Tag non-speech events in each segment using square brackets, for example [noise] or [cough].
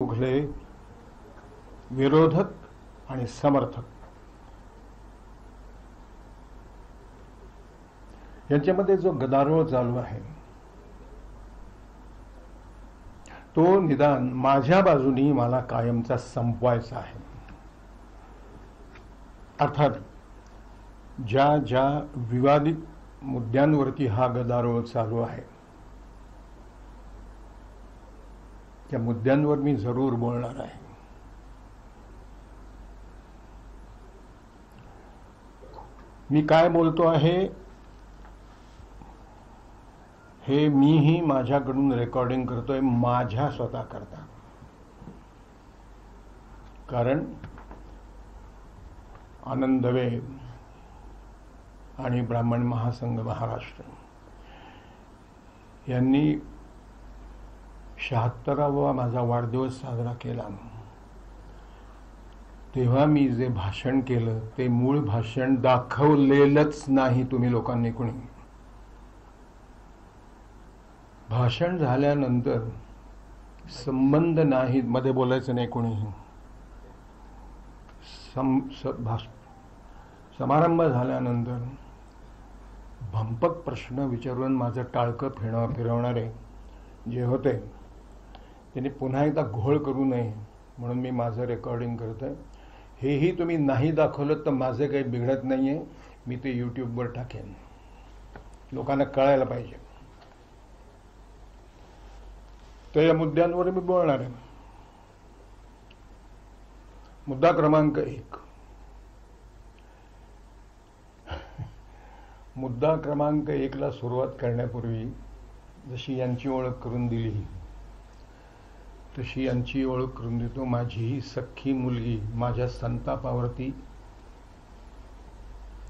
उघले विरोधक आणि समर्थक. यांच्यामध्ये जो गदारोळ चालू आहे तो निदान माझ्या बाजूनी मला कायमचा संपवायचा आहे. अर्थात ज्या ज्या विवादित मुद्द्यांवरती हा गदारोळ चालू आहे त्या मुद्द्यांवर मी जरूर बोलणार आहे. मी काय बोलतो आहे? हे मीही माझ्याकडून रेकॉर्डिंग करतोय माझ्या स्वतः करता कारण आनंदवे आणि ब्राह्मण महासंघ महाराष्ट्र यांनी शहात्तरावा माझा वाढदिवस साजरा केला. तेव्हा मी जे भाषण केलं ते मूळ भाषण दाखवलेलंच नाही तुम्ही लोकांनी कुणी. भाषण झाल्यानंतर संबंध नाही मध्ये बोलायचं नाही कोणीही सम स- भाष समारंभ झाल्यानंतर भंपक प्रश्न विचारून माझं टाळकं फिरव फिरवणारे जे होते त्यांनी पुन्हा एकदा घोळ करू नये म्हणून मी माझं रेकॉर्डिंग करतोय. हेही तुम्ही नाही दाखवलं तर माझं काही बिघडत नाही आहे मी ते यूट्यूबवर टाकेन. लोकांना कळायला पाहिजे. तर या मुद्द्यांवर मी बोलणार आहे. मुद्दा क्रमांक एक. मुद्दा क्रमांक एकला सुरुवात करण्यापूर्वी जशी यांची ओळख करून दिली तशी यांची ओळख करून देतो. माझी ही सख्खी मुलगी माझ्या संतापावरती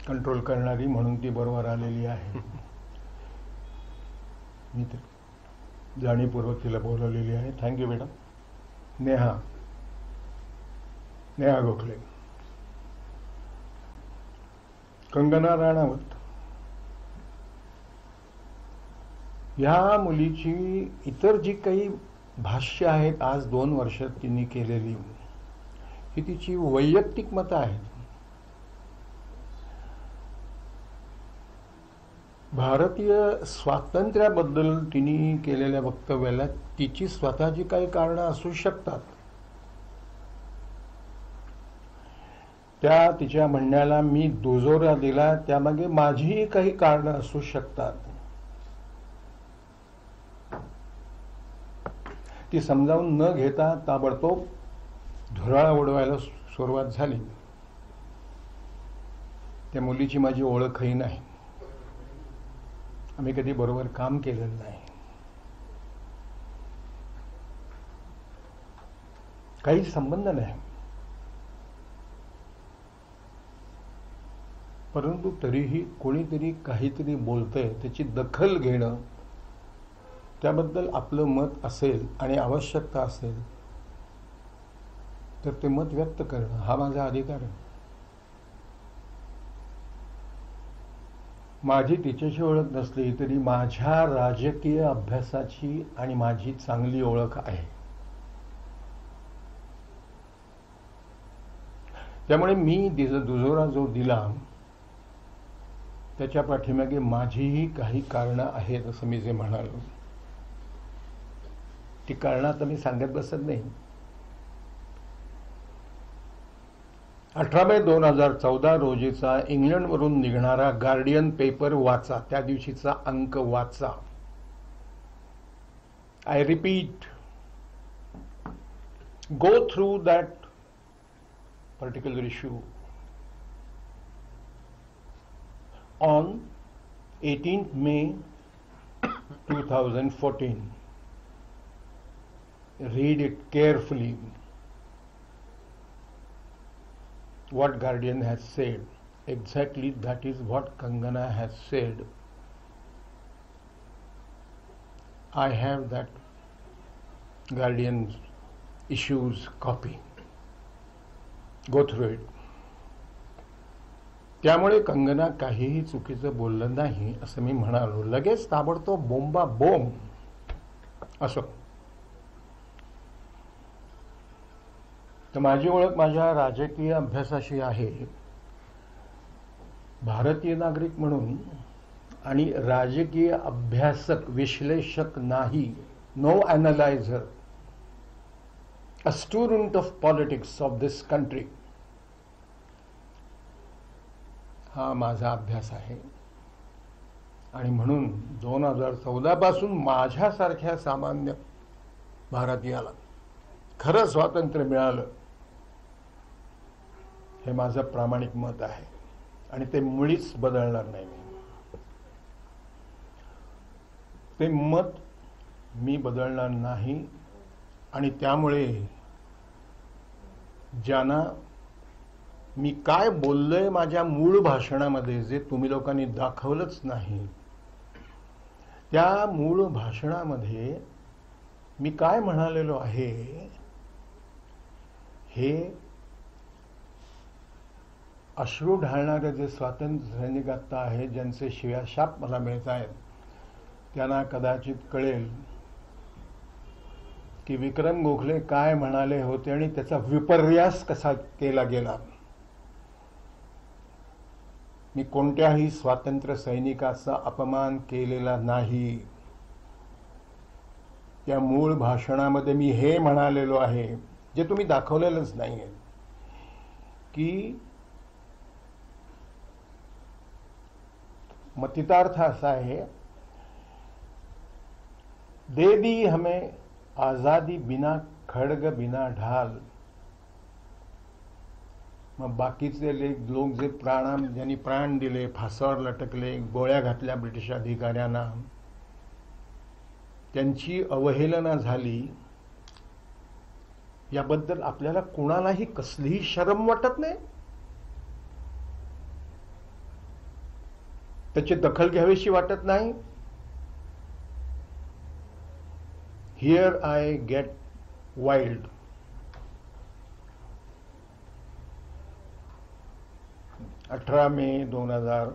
कंट्रोल करणारी म्हणून ती बरोबर आलेली आहे. [laughs] मी तर जाणीवपूर्वक तिला बोलवलेली आहे. Thank you madam Neha. Neha Gokhale. Kangana Ranaut. ह्या मुलीची इतर जी काही भाष्य आहेत आज दोन वर्षात तिने केलेली. ही तिची वैयक्तिक मतं आहेत. भारतीय स्वातंत्र्याबद्दल तिने केलेल्या वक्तव्याला तिची स्वतःची काही कारणं असू शकतात. त्या तिच्या म्हणण्याला मी दुजोरा दिला त्यामागे माझीही काही कारणं असू शकतात. ती समजावून न घेता ताबडतोब धुराळा उडवायला सुरुवात झाली. त्या मुलीची माझी ओळखही नाही. आम्ही कधी बरोबर काम केलेलं नाही. काही संबंध नाही. परंतु तरीही कोणीतरी काहीतरी बोलतंय त्याची दखल घेणं त्याबद्दल आपलं मत असेल आणि आवश्यकता असेल तर ते मत व्यक्त करणं हा माझा अधिकार आहे. माझी तिच्याशी ओळख नसली तरी माझ्या राजकीय अभ्यासाची आणि माझी चांगली ओळख आहे. त्यामुळे मी दिज- दुजोरा जो दिला त्याच्या पाठीमागे माझीही काही कारणं आहेत असं मी जे म्हणालो. ती कारणं आता मी सांगत बसत नाही. अठरा मे दोन हजार चौदा रोजीचा इंग्लंडवरून निघणारा गार्डियन पेपर वाचा. त्या दिवशीचा अंक वाचा. I repeat go through that particular issue on 18th May 2014. Read it carefully. What Guardian has said. Exactly that is what Kangana has said. I have that Guardian's issues copy. Go through it. त्यामुळे कंगना काहीही चुकीचं बोललं नाही असं मी म्हणालो लगेच ताबडतोब बोंबा बोंब असं तर माझी ओळख माझ्या राजकीय अभ्यासाशी आहे. भारतीय नागरिक म्हणून आणि राजकीय अभ्यासक विश्लेषक नाही no analyser a student of politics of this country हा माझा अभ्यास आहे. आणि म्हणून दोन हजार चौदापासून माझ्यासारख्या सामान्य भारतीयाला खरं स्वातंत्र्य मिळालं. हे माझं प्रामाणिक मत आहे. आणि ते मुळीच बदलणार नाही ते मत मी बदलणार नाही. आणि त्यामुळे ज्यांना मी काय बोललोय माझ्या मूळ भाषणामध्ये जे तुम्ही लोकांनी दाखवलंच नाही त्या मूळ भाषणामध्ये मी काय म्हणालेलो आहे हे अश्रू ढाळणारे जे स्वातंत्र्य सैनिक आत्ता आहे ज्यांचे शिव्याशाप मला मिळत आहेत त्यांना कदाचित कळेल की विक्रम गोखले काय म्हणाले होते आणि त्याचा विपर्यास कसा केला गेला. मी कोणत्याही स्वातंत्र्य सैनिकाचा अपमान केलेला नाही. त्या मूळ भाषणामध्ये मी हे म्हणालेलो आहे जे तुम्ही दाखवलेलंच नाही की मतितार्थ असा आहे दे दी हमें आजादी बिना खडग बिना ढाल. मग बाकीचे लोक जे प्राणा ज्यांनी प्राण दिले फासावर लटकले गोळ्या घातल्या ब्रिटिश अधिकाऱ्यांना त्यांची अवहेलना झाली याबद्दल आपल्याला कोणालाही कसलीही शरम वाटत नाही. त्याची दखल घ्यावीशी वाटत नाही? हिअर आय गेट वाईल्ड अठरा मे दोन हजार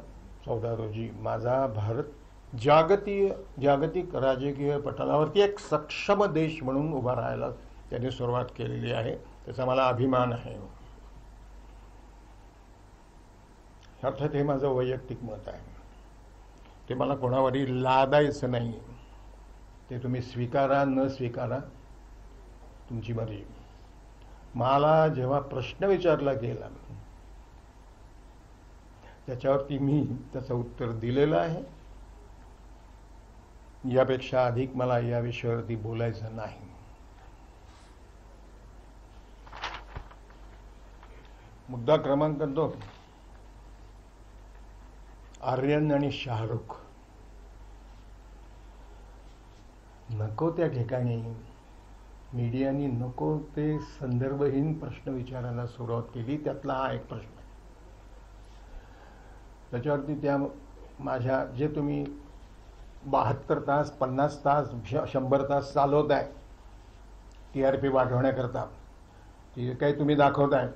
चौदा रोजी माझा भारत जागतिक जागतिक राजकीय पटलावरती एक सक्षम देश म्हणून उभा राहायला त्यांनी सुरुवात केलेली आहे. त्याचा मला अभिमान आहे. अर्थात हे माझं वैयक्तिक मत आहे. ते मला कोणावरही लादायचं नाही. ते तुम्ही स्वीकारा न स्वीकारा तुमची मर्जी. मला जेव्हा प्रश्न विचारला गेला त्याच्यावरती मी त्याचं उत्तर दिलेलं आहे. यापेक्षा अधिक मला या विषयावरती बोलायचं नाही. मुद्दा क्रमांक दोन. आर्यन आणि शाहरुख. नको त्या ठिकाणी. मीडियानी नको ते संदर्भहीन प्रश्न विचारायला सुरुवात केली त्यातला हा एक प्रश्न त्याच्यावरती त्या माझ्या जे तुम्ही बहात्तर तास पन्नास तास शंभर तास चालवत आहे टी आर पी वाढवण्याकरता ती काही तुम्ही दाखवताय.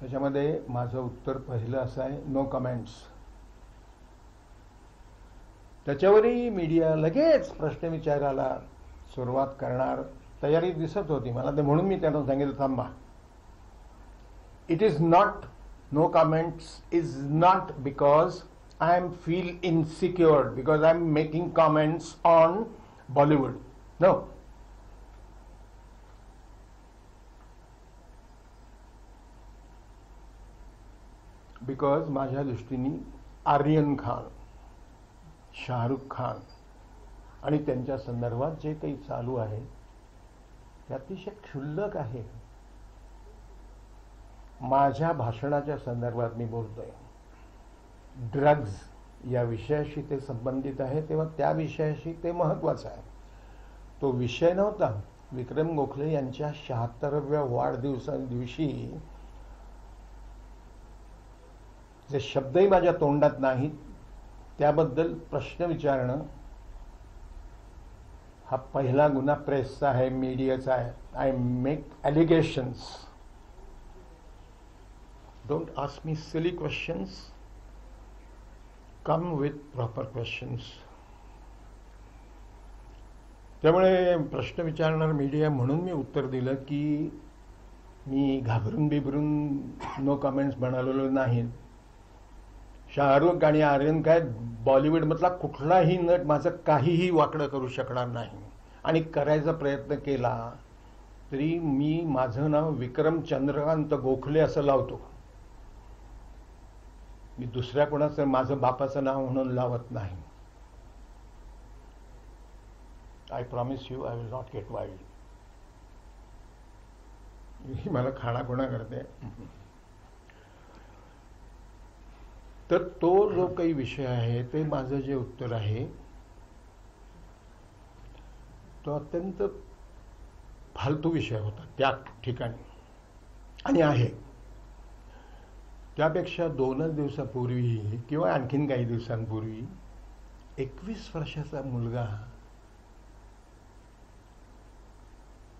त्याच्यामध्ये माझं उत्तर पहिलं असं आहे नो कमेंट्स त्याच्यावरही मीडिया लगेच प्रश्न विचारायला सुरुवात करणार तयारी दिसत होती मला ते म्हणून मी त्यांना सांगितलं थांबा it is not no comments is not because I I feel feel because I am making comments on Bollywood. No. Because माझ्या दृष्टीने आर्यन खान शाहरुख खान आणि त्यांच्या संदर्भात जे काही चालू आहे ते अतिशय क्षुल्लक आहे. माझ्या भाषणाच्या संदर्भात मी बोलतोय. ड्रग्ज या विषयाशी ते संबंधित आहे तेव्हा त्या विषयाशी ते महत्वाचं आहे. तो विषय नव्हता. विक्रम गोखले यांच्या शहात्तराव्या वाढदिवसा जे शब्दही माझ्या तोंडात नाहीत त्याबद्दल प्रश्न विचारणं हा पहिला गुन्हा प्रेसचा आहे मीडियाचा आहे. I make allegations don't ask me silly questions come with proper questions त्यामुळे प्रश्न विचारणार मीडिया म्हणून मी उत्तर दिलं की मी घाबरून बिबरून नो कमेंट्स म्हणालेलो नाही शाहरुख आणि आर्यन काय बॉलिवूडमधला कुठलाही नट माझं काहीही वाकडं करू शकणार नाही. आणि करायचा प्रयत्न केला तरी मी माझं नाव विक्रम चंद्रकांत गोखले असं लावतो. मी दुसऱ्या कोणाचं माझं बापाचं नाव म्हणून लावत नाही. I promise you I will not get wild ही मला खाणाखुणा करते. तर तो जो काही विषय आहे ते माझं जे उत्तर आहे तो अत्यंत फालतू विषय होता त्या ठिकाणी. आणि आहे. त्यापेक्षा दोनच दिवसापूर्वी किंवा आणखीन काही दिवसांपूर्वी एकवीस वर्षाचा मुलगा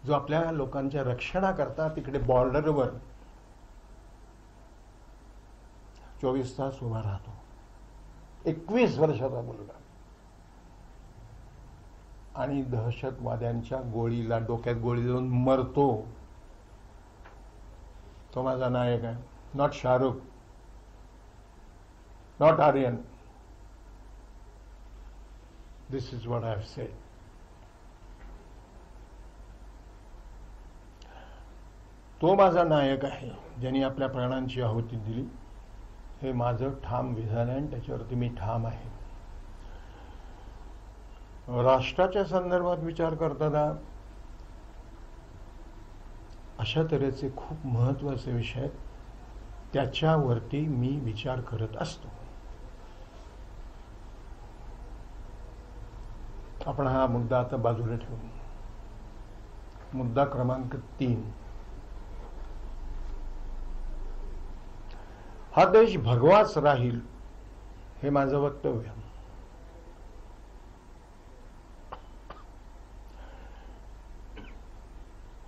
जो आपल्या लोकांच्या रक्षणाकरता तिकडे बॉर्डरवर चोवीस तास उभा राहतो. एकवीस वर्षाचा मुलगा. आणि दहशतवाद्यांच्या गोळीला डोक्यात गोळी देऊन मरतो. तो माझा नायक आहे. Not Shahrukh not Aryan this is what I have तो माझा नायक आहे. ज्यांनी आपल्या प्राणांची आहुती दिली. हे माझं ठाम विधान आहे आणि त्याच्यावरती मी ठाम आहे. राष्ट्राच्या संदर्भात विचार करताना अशा तऱ्हेचे खूप महत्त्वाचे विषय आहेत. त्याच्यावरती मी विचार करत असतो. आपण हा मुद्दा आता बाजूला ठेवू. मुद्दा क्रमांक तीन. हा देश भगवाच राहील हे माझं वक्तव्य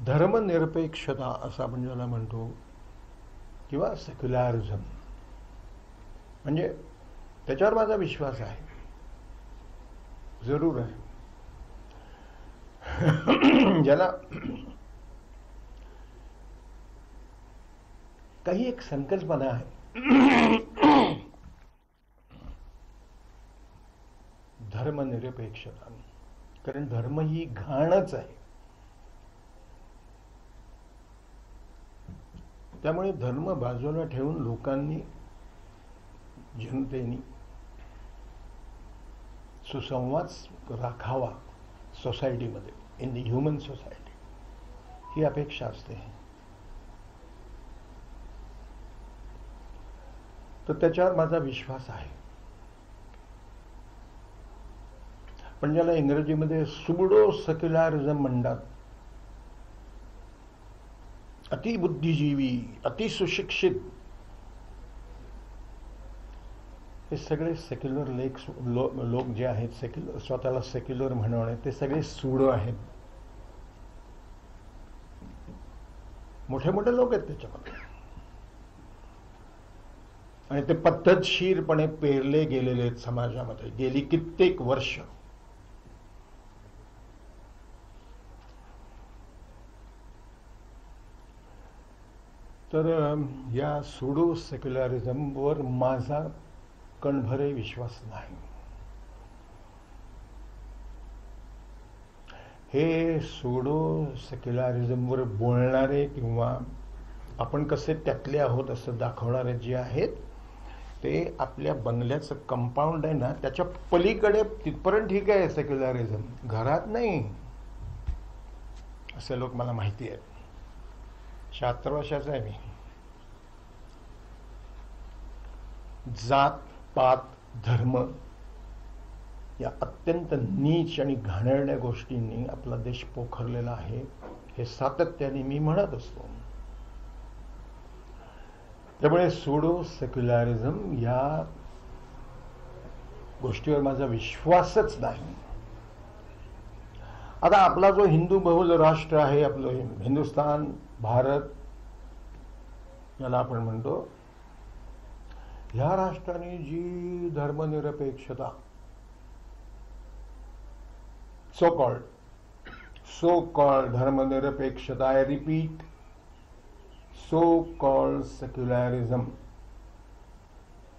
धर्मनिरपेक्षता असं आपण म्हणजे ज्याला म्हणतो किंवा सेक्युलॅरिझम म्हणजे त्याच्यावर माझा विश्वास आहे. जरूर आहे. [clears throat] ज्याला काही एक संकल्पना आहे. धर्मनिरपेक्षता कारण धर्म ही घाणच आहे. त्यामुळे धर्म बाजूला ठेवून लोकांनी जनतेनी सुसंवाद राखावा सोसायटीमध्ये इन दी ह्युमन सोसायटी ही अपेक्षा असते. तर त्याच्यावर माझा विश्वास आहे. पण ज्याला इंग्रजीमध्ये सुबडो सेक्युलरिझम म्हणतात अतिबुद्धिजीवी अतिसुशिक्षित हे सगळे सेक्युलर लेख लोक जे आहेत सेक्युलर स्वतःला सेक्युलर म्हणवणे ते सगळे सुडो आहेत. मोठे मोठे लोक आहेत त्याच्यामध्ये. आणि ते पद्धतशीरपणे पेरले गेलेले आहेत समाजामध्ये. गेली कित्येक वर्ष. तर या सुडो सेक्युलरिझमवर माझा कणभरे विश्वास नाही. हे सुडो सेक्युलरिझमवर बोलणारे किंवा आपण कसे त्यातले आहोत असं दाखवणारे जे आहेत ते आपल्या बंगल्याचं कंपाऊंड आहे ना त्याच्या पलीकडे तिथपर्यंत ठीक आहे सेक्युलरिझम घरात नाही. असे लोक मला माहिती आहेत. शहात्तर वर्षाचा आहे मी. जात पात धर्म या अत्यंत नीच आणि घाणेरड्या गोष्टींनी आपला देश पोखरलेला आहे. हे सातत्याने मी म्हणत असतो. त्यामुळे सोडो सेक्युलरिझम या गोष्टीवर माझा विश्वासच नाही. आता आपला जो हिंदू बहुल राष्ट्र आहे आपलं हिंदुस्थान भारत याला आपण म्हणतो ह्या राष्ट्राने जी धर्मनिरपेक्षता सो कॉल्ड सो कॉल्ड धर्मनिरपेक्षता आय रिपीट कॉल्ड सेक्युलरिझम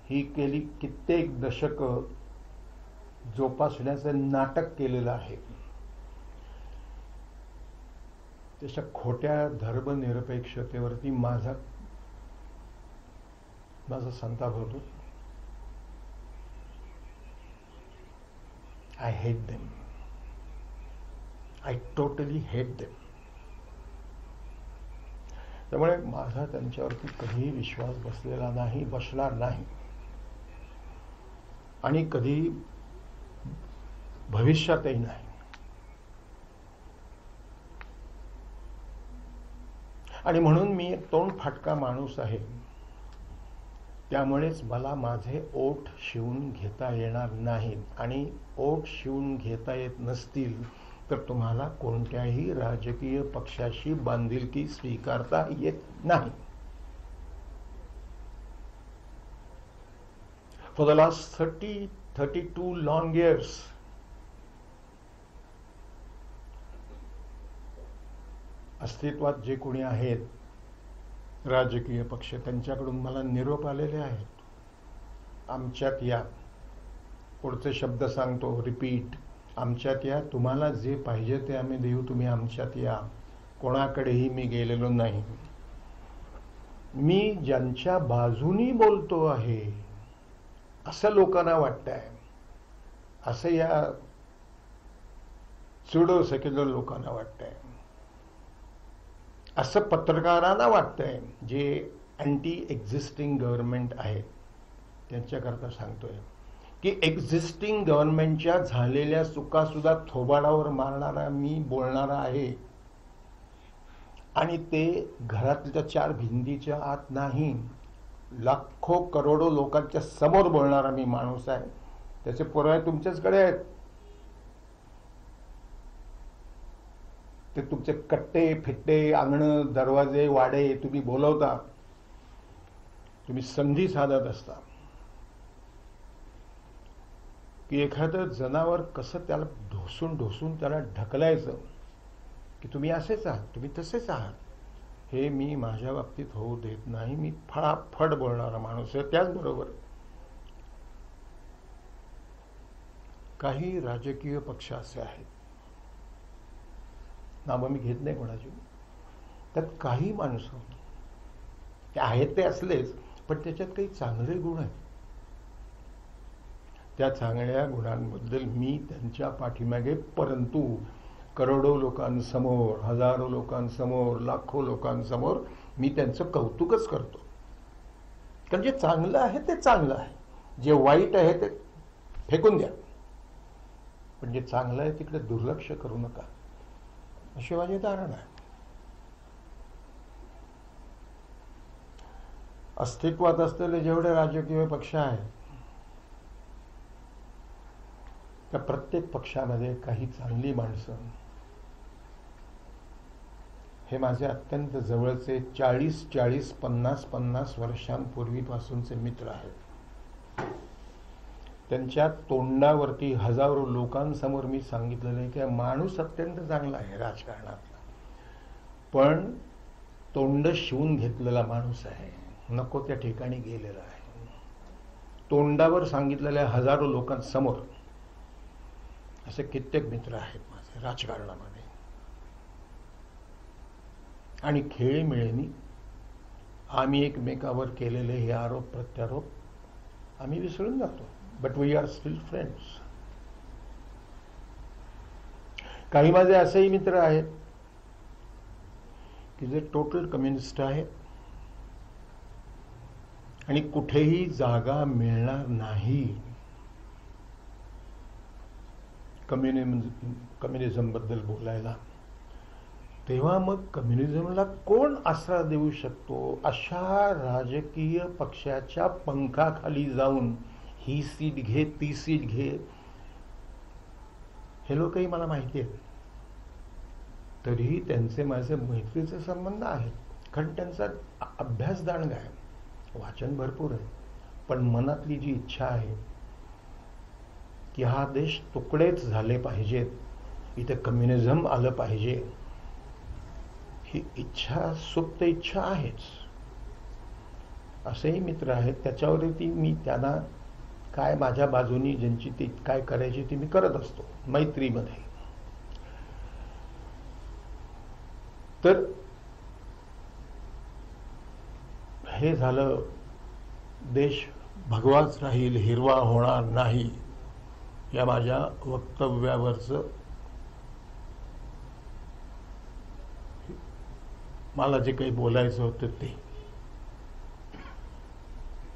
ही केली कित्येक दशक जोपासण्याचं नाटक केलेलं आहे. त्याच्या खोट्या धर्मनिरपेक्षतेवरती माझा माझा संताप होतो. I hate them I totally hate them त्यामुळे माझा त्यांच्यावरती कधीही विश्वास बसलेला नाही बसणार नाही. आणि कधी भविष्यातही नाही. आणि म्हणून मी एक तोंड फाटका माणूस आहे. त्यामुळेच मला माझे ओठ शिवून घेता येणार नाहीत. आणि ओठ शिवून घेता येत नसतील तर तुम्हाला कोणत्याही राजकीय पक्षाशी बांधिलकी स्वीकारता येत नाही. For the last thirty thirty two long years अस्तित्वात जे कोणी आहेत राजकीय पक्ष त्यांच्याकडून मला निरोप आलेले आहेत. आमच्यात या. पुढचे शब्द सांगतो रिपीट आमच्यात या. तुम्हाला जे पाहिजे ते आम्ही देऊ. तुम्ही आमच्यात या. कोणाकडेही मी गेलेलो नाही. मी ज्यांच्या बाजूनी बोलतो आहे असं लोकांना वाटतंय. असं या चुडो सेक्युलर लोकांना वाटतंय. असं पत्रकारांना वाटतंय जे अँटी एक्झिस्टिंग गव्हर्नमेंट आहे त्यांच्याकरता सांगतोय. की एक्झिस्टिंग गव्हर्नमेंटच्या झालेल्या चुकासुद्धा थोबाडावर मारणारा मी बोलणारा आहे. आणि ते घरातल्या चार भिंतीच्या आत नाही. लाखो करोडो लोकांच्या समोर बोलणारा मी माणूस आहे. त्याचे पुरावे तुमच्याचकडे आहेत. ते तुमचे कट्टे फिट्टे अंगण दरवाजे वाडे तुम्ही बोलवता. तुम्ही संधी साधत असता. की एखादं जनावर कसं त्याला ढोसून ढोसून त्याला ढकलायचं की तुम्ही असेच आहात तुम्ही तसेच आहात हे मी माझ्या बाबतीत होऊ देत नाही. मी फळाफड बोलणारा माणूस आहे त्याचबरोबर काही राजकीय पक्ष असे आहेत. नावं मी घेत नाही कोणाची. त्यात काही माणसं ते आहेत ते असलेच पण त्याच्यात काही चांगले गुण आहेत. त्या चांगल्या गुणांबद्दल मी त्यांच्या पाठीमागे परंतु करोडो लोकांसमोर हजारो लोकांसमोर लाखो लोकांसमोर मी त्यांचं कौतुकच करतो. कारण जे चांगलं आहे ते चांगलं आहे. जे वाईट आहे ते फेकून द्या. पण जे चांगलं आहे तिकडे दुर्लक्ष करू नका. अशी माझी धारणा आहे. अस्तित्वात असलेले जेवढे राजकीय पक्ष आहेत त्या प्रत्येक पक्षामध्ये काही चांगली माणसं. हे माझे अत्यंत जवळचे चाळीस चाळीस पन्नास पन्नास वर्षांपूर्वीपासूनचे मित्र आहेत. त्यांच्या तोंडावरती हजारो लोकांसमोर मी सांगितलेलं आहे की माणूस अत्यंत चांगला आहे राजकारणातला पण तोंड शिवून घेतलेला माणूस आहे. नको त्या ठिकाणी गेलेला आहे. तोंडावर सांगितलेल्या हजारो लोकांसमोर असे कित्येक मित्र आहेत माझे राजकारणामध्ये. आणि खेळीमिळेनी आम्ही एकमेकावर केलेले हे आरोप प्रत्यारोप आम्ही विसरून जातो. But we are still friends काही माझे असेही मित्र आहेत की जे टोटल कम्युनिस्ट आहेत आणि कुठेही जागा मिळणार नाही. कम्युनिझम कम्युनिझमबद्दल बोलायला तेव्हा मग कम्युनिझमला कोण आसरा देऊ शकतो? अशा राजकीय पक्षाच्या पंखाखाली जाऊन ही सीट घे ती सीट घे. हे लोकही मला माहिती आहेत. तरीही त्यांचे माझे मैत्रीचे संबंध आहेत. कारण त्यांचा अभ्यास दांडगा आहे. वाचन भरपूर आहे. पण मनातली जी इच्छा आहे की हा देश तुकडेच झाले पाहिजेत इथे कम्युनिझम आलं पाहिजे. ही इच्छा सुप्त इच्छा आहेच. असेही मित्र आहेत. त्याच्यावरती मी त्यांना काय माझ्या बाजूनी ज्यांची ती काय करायची ती मी करत असतो मैत्रीमध्ये. तर हे झालं देश भगवाच राहील हिरवा होणार नाही. या माझ्या वक्तव्यावरचं. मला जे काही बोलायचं होतं ते.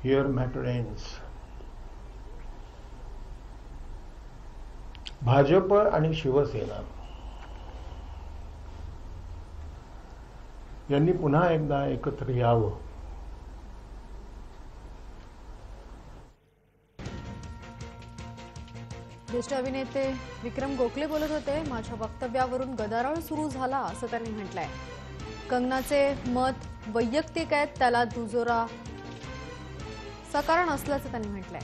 हिअर मॅटर एंड्स भाजप आणि शिवसेना. यांनी पुन्हा एकदा एकत्र यावं. ज्येष्ठ अभिनेते विक्रम गोखले बोलत होते माझ्या वक्तव्यावरून गदारोळ सुरू झाला असं त्यांनी म्हटलंय. कंगनाचे मत वैयक्तिक आहेत त्याला दुजोरा सकारण असल्याचं त्यांनी म्हटलंय.